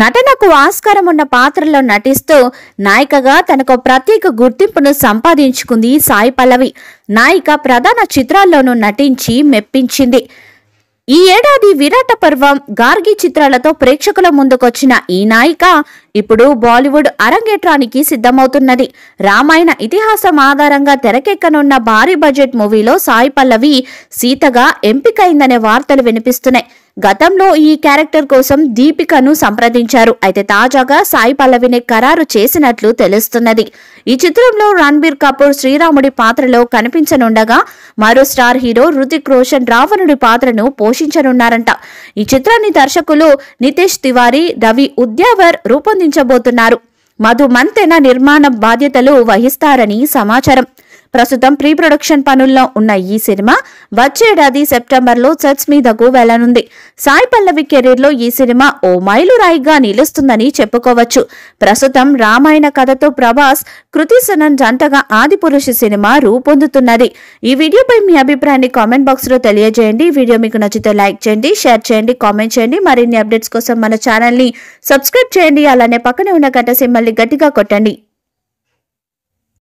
నటనకు ఆస్కారం ఉన్న పాత్రలో నటిస్తూ నాయికగా తనకు ప్రత్యేక గుర్తింపును సంపాదించుకుంది సాయి పల్లవి. నాయిక ప్రధాన చిత్రాల్లోనూ నటించి మెప్పించింది. ఈ ఏడాది విరాట పర్వం గార్గి చిత్రాలతో ప్రేక్షకుల ముందుకొచ్చిన ఈ నాయిక ఇప్పుడు బాలీవుడ్ అరంగేట్రానికి సిద్ధమవుతున్నది. రామాయణ ఇతిహాసం ఆధారంగా తెరకెక్కనున్న భారీ బడ్జెట్ మూవీలో సాయి పల్లవి సీతగా ఎంపికైందనే వార్తలు వినిపిస్తున్నాయి. గతంలో ఈ క్యారెక్టర్ కోసం దీపికను సంప్రదించారు. అయితే తాజాగా సాయి పల్లవిని ఖరారు చేసినట్లు తెలుస్తున్నది. ఈ చిత్రంలో రణబీర్ కపూర్ శ్రీరాముడి పాత్రలో కనిపించనుండగా మరో స్టార్ హీరో హృతిక్ రోషన్ రావణుడి పాత్రను పోషించనున్నారంట. ఈ చిత్రాన్ని దర్శకులు నితేష్ తివారీ రవి ఉద్యావర్ రూపొందించబోతున్నారు. మధు మంతెన నిర్మాణ బాధ్యతలు వహిస్తారని సమాచారం. ప్రస్తుతం ప్రీ ప్రొడక్షన్ పనుల్లో ఉన్న ఈ సినిమా వచ్చేడాది సెప్టెంబర్లో సెట్స్ మీదకు వెళ్ళనుంది సాయి పల్లవి కెరీర్లో ఈ సినిమా ఓ మైలురాయిగా నిలుస్తుందని చెప్పుకోవచ్చు. ప్రస్తుతం రామాయణ కథతో ప్రభాస్ కృతి సనన్ జంటగా ఆదిపురుష సినిమా రూపొందుతున్నది. ఈ వీడియోపై మీ అభిప్రాయాన్ని కామెంట్ బాక్స్లో తెలియజేయండి వీడియో మీకు నచ్చితే లైక్ చేయండి షేర్ చేయండి కామెంట్ చేయండి. మరిన్ని అప్డేట్స్ కోసం మన ఛానల్ని సబ్స్క్రైబ్ చేయండి. అలానే పక్కనే ఉన్న గంట సిమ్మల్ని గట్టిగా కొట్టండి.